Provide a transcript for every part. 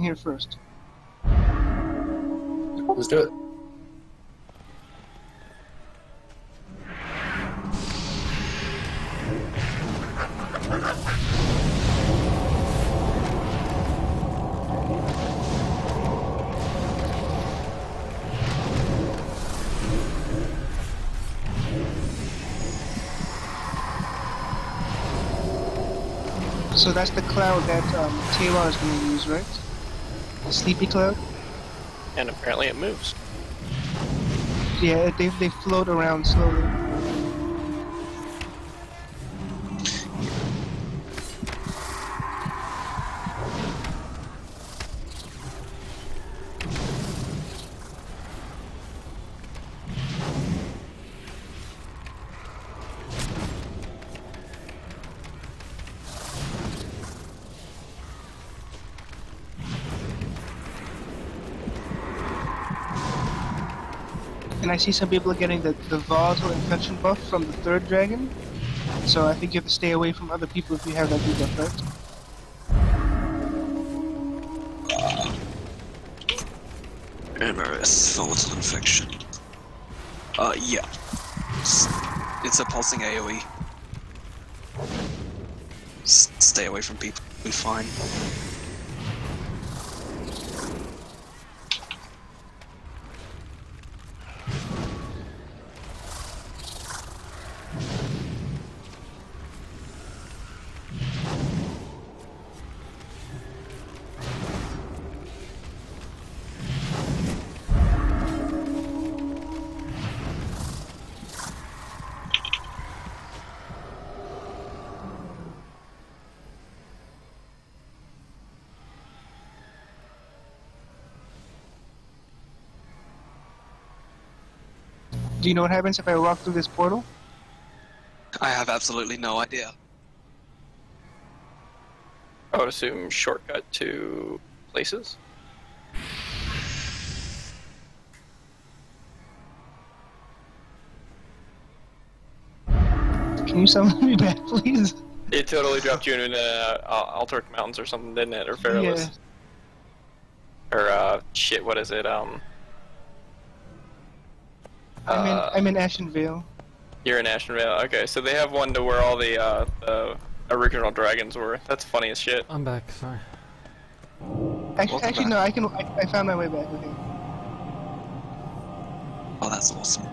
in here first. Let's do it. So that's the cloud that um, Taylor is going to use, right? Sleepy cloud. And apparently it moves. Yeah, they they float around slowly. And I see some people are getting the, the volatile infection buff from the third dragon. So I think you have to stay away from other people if you have that debuff, right? Emeriss, volatile infection. Uh, yeah. It's, it's a pulsing AoE. S- stay away from people, be fine. Do you know what happens if I walk through this portal? I have absolutely no idea. I would assume shortcut to places. Can you summon me back, please? It totally dropped you in uh, Al- Mountains or something, didn't it? Or Feralas? Or uh, shit, what is it? Um, I'm in Uh, I'm in Ashen Vale. you're in Ashenvale. Okay, so they have one to where all the uh, the original dragons were. That's funny as shit. I'm back, sorry. Actually, Welcome actually back. no, I can. I, I found my way back. Okay. Oh, that's awesome.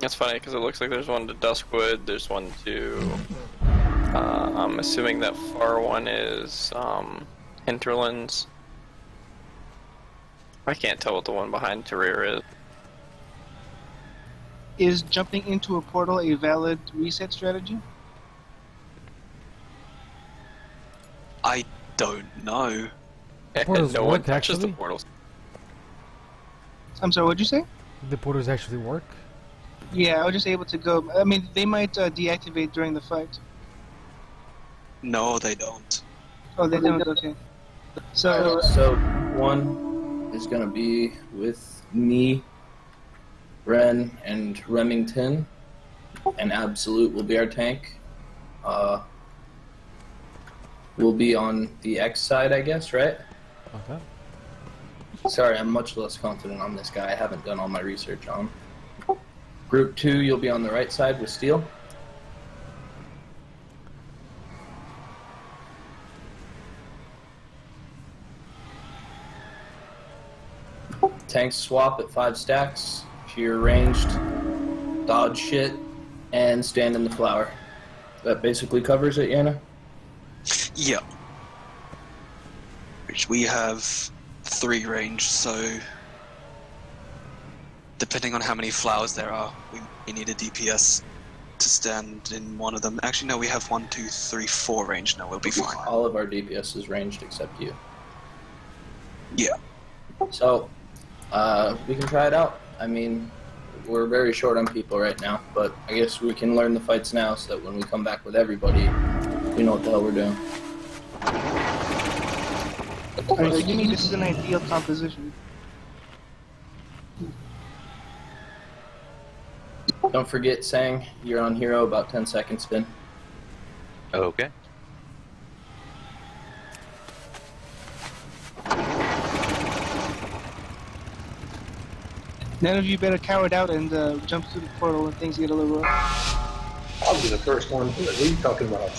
That's funny because it looks like there's one to Duskwood. There's one to. Uh, I'm assuming that far one is um, Hinterlands. I can't tell what the one behind Taerar is. Is jumping into a portal a valid reset strategy? I don't know. portals no one work, touches the actually? portals. I'm sorry. What'd you say? The portals actually work? Yeah, I was just able to go. I mean, they might uh, deactivate during the fight. No, they don't. Oh, they don't. Okay. So so one is gonna be with me, Ren, and Remington, and Absolute will be our tank. Uh, we'll be on the X side, I guess, right? Okay. Sorry, I'm much less confident on this guy. I haven't done all my research on. Group two, you'll be on the right side with Steel. Tanks swap at five stacks. If you're ranged, dodge shit, and stand in the flower. That basically covers it, Yana? Yeah. Which we have three range, so depending on how many flowers there are, we, we need a DPS to stand in one of them. Actually, no, we have one, two, three, four range. No, we'll be fine. All of our DPS is ranged except you. Yeah. So, uh, we can try it out. I mean, we're very short on people right now, but I guess we can learn the fights now so that when we come back with everybody, we know what the hell we're doing. Alright, so give me this is an ideal composition. Don't forget, Sang, you're on hero about 10 seconds, Finn. Okay. None of you better cower it out and uh, jump through the portal when things get a little rough. I'll be the first one. What are you talking about?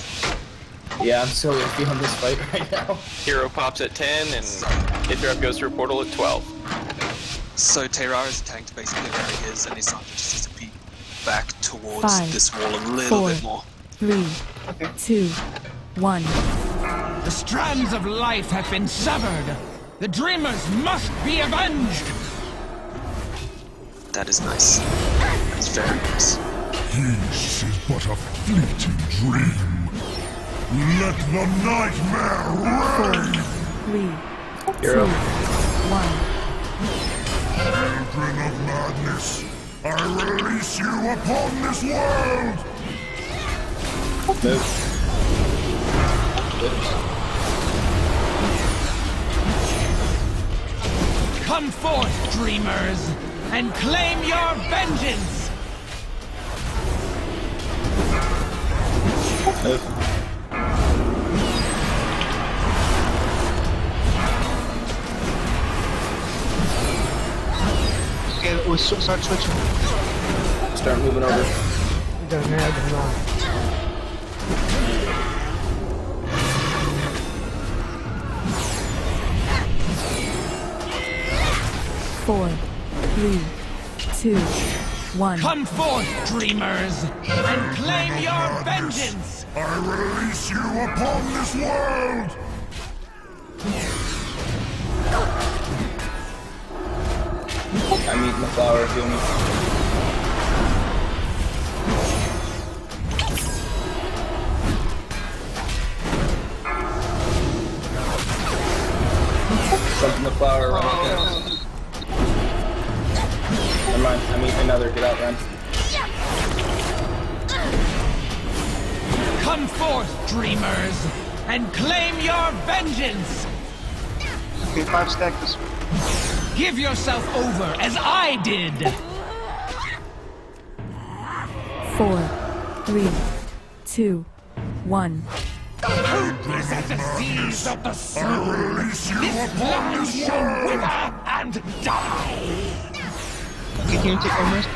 Yeah, I'm so iffy on this fight right now. Hero pops at 10 and hit goes through a portal at 12. So Taerar's tanked basically where he is, and Ysondre just needs to be back towards Five, this wall a little four. bit more. Three, Okay. two, one. The strands of life have been severed. The dreamers must be avenged. That is nice. That is very nice. This is but a fleeting dream. Let the nightmare reign! Three, Hero. one. Children of madness, I release you upon this world! Move. Come forth, dreamers, and claim your vengeance. Move. Okay, we'll start switching. Start moving over. You got an. Four, three, two, one. Come forth, dreamers, and claim your vengeance. I release you upon this world! I'm eating the flower, heal me. Jump in the flower, run with it. Never mind, I'm eating another, get out, run. Come forth, dreamers, and claim your vengeance. Okay, five stack this way. Give yourself over as I did. Four, three, two, one. Is a disease of the I soul. release you This upon land shall wither and die. Okay, can you take one risk?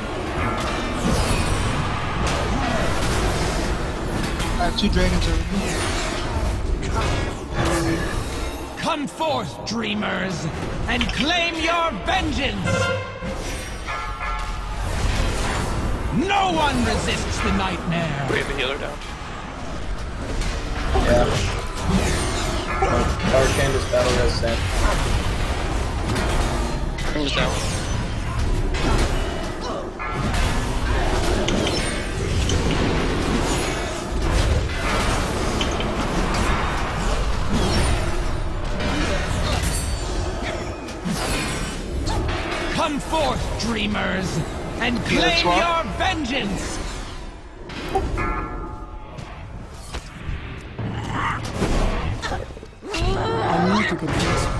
I have two dragons over here. Come forth, dreamers, and claim your vengeance. No one resists the nightmare. We have a healer down. Yeah. Our Candace battle resistant. Brings down. Come forth, dreamers, and claim your vengeance. I need to get this.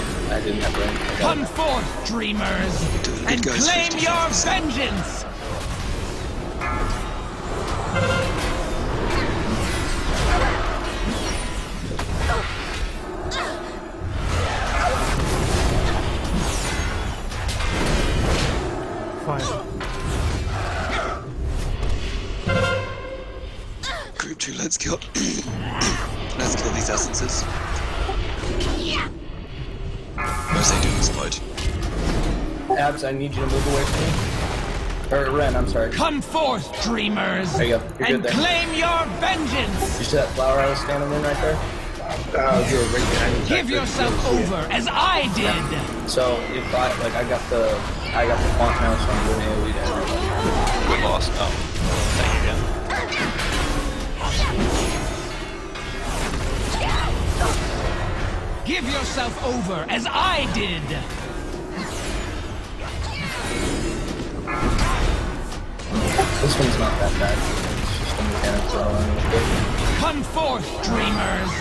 Go. I didn't have range. Come it. forth, dreamers, Dude, and guys, claim your seconds. vengeance. Fine. Group two, let's kill. let's kill these essences. What's they doing, Spud? Abs, I need you to move away from me. Or Ren, I'm sorry. Come forth, dreamers, There you go. You're and good there. claim your vengeance. You see that flower I was standing in right there? Uh, you're right behind me. Give yourself over as I did. So if I like I got the I got the font now, so I'm doing AoE to everybody. We lost. Oh, Give yourself over as I did. This one's not that bad. It's just a mechanics all around with it. Come forth, dreamers,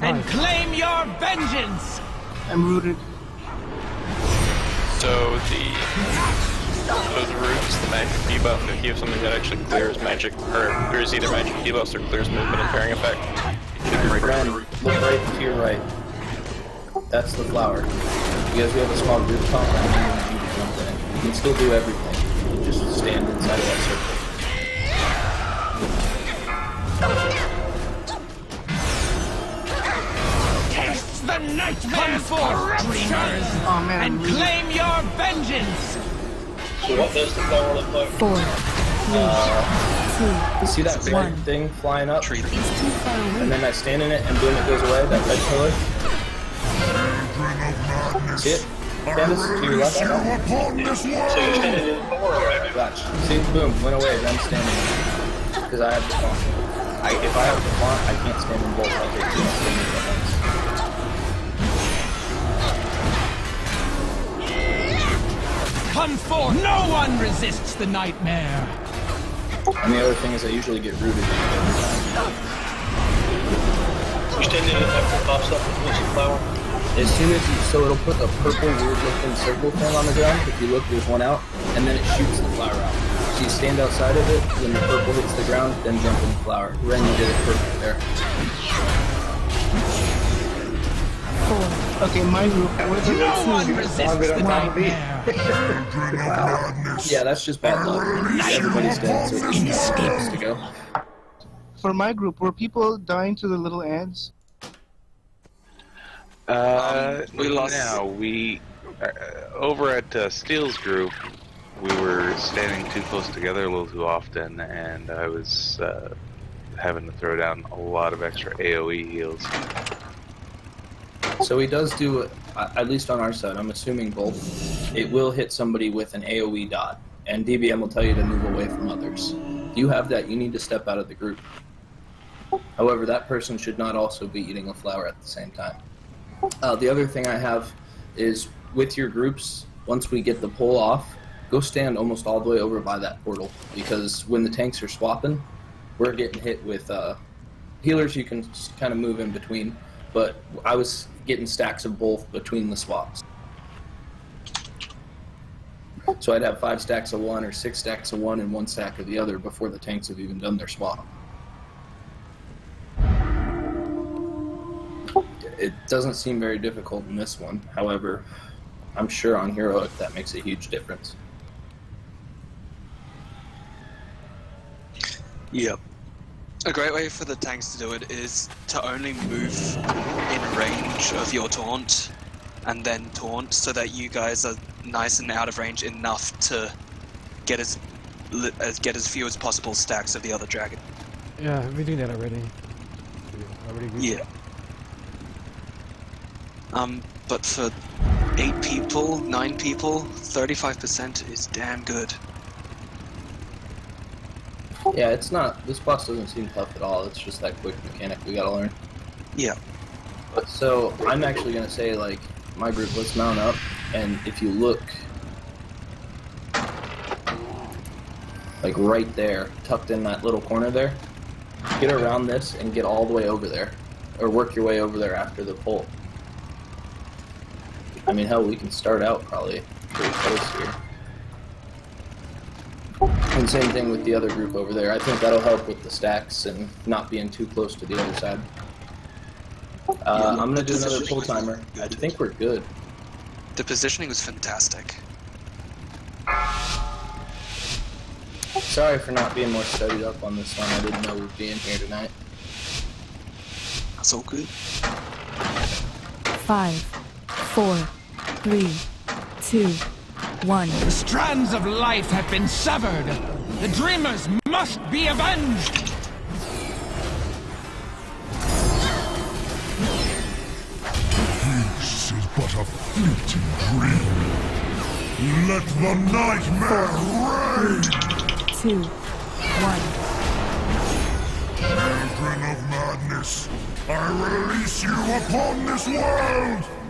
and claim your vengeance! I'm rooted. So the those roots, the magic debuff, if you have something that actually clears magic, or clears either magic debuffs or clears movement and pairing effect, you should break Ren, the root. look right to your right. That's the flower. Because we have a small group top, I need you to jump in. You can still do everything. You just stand inside of that circle. Taste the nightmare for dreamers! Oh man, And rooted. claim your vengeance! So what does the flower look like? Four, three, two. You see that red One. thing flying up? It's too far And then I stand in it and boom, it goes away, that red pillar. Children madness, See it? I to your left. you upon So you're standing in the floor already. Watch. See, boom, went away, then standing. Because I have the font. I, if I have the font, I can't stand in both. I take too much damage at. Come forth! No one resists the nightmare! And the other thing is I usually get rooted. You standing in the temple pops up and looks flower. As soon as you, so it'll put a purple weird looking circle thing on the ground. If you look, there's one out, and then it shoots the flower out. So you stand outside of it, when the purple hits the ground, then jump in the flower. Ren, you did it perfect there. Four, Okay, my group. What is it? No one resists the nightmare! Children of madness, Yeah, that's just bad luck. Everybody's dead, so it's just supposed to go. For my group, were people dying to the little ants? Uh, Um, we lost- No, we uh, over at uh, Steele's group, we were standing too close together a little too often, and I was uh, having to throw down a lot of extra AOE heals. So he does do, uh, at least on our side, I'm assuming both. It will hit somebody with an AoE dot, and DBM will tell you to move away from others. If you have that, you need to step out of the group. However, that person should not also be eating a flower at the same time. Uh, the other thing I have is with your groups, once we get the pull off, go stand almost all the way over by that portal, because when the tanks are swapping, we're getting hit with uh, healers you can kind of move in between. But i was getting stacks of both between the swaps. So i'd have five stacks of one or six stacks of one and one stack of the other before the tanks have even done their swap it doesn't seem very difficult in this one however i'm sure on heroic that makes a huge difference Yep. A great way for the tanks to do it is to only move in range of your taunt and then taunt so that you guys are nice and out of range enough to get as get as few as possible stacks of the other dragon. Yeah, we do that already. Already Yeah. Um, but for eight people, nine people, thirty-five percent is damn good. yeah it's not this boss doesn't seem tough at all it's just that quick mechanic we gotta learn Yeah. But so I'm actually gonna say like my group, let's mount up, and if you look, like right there, tucked in that little corner there, get around this and get all the way over there, or work your way over there after the pull. I mean, hell, we can start out probably pretty close here. And same thing with the other group over there. I think that'll help with the stacks and not being too close to the other side. Uh, I'm gonna do another positioning pull timer. I think we're good. The positioning was fantastic. Sorry for not being more studied up on this one. I didn't know we'd be in here tonight. That's all good. five, four, three, two, one. The strands of life have been severed! The dreamers must be avenged! This is but a fleeting dream. Let the nightmare reign! Two, one. Children of madness, I release you upon this world!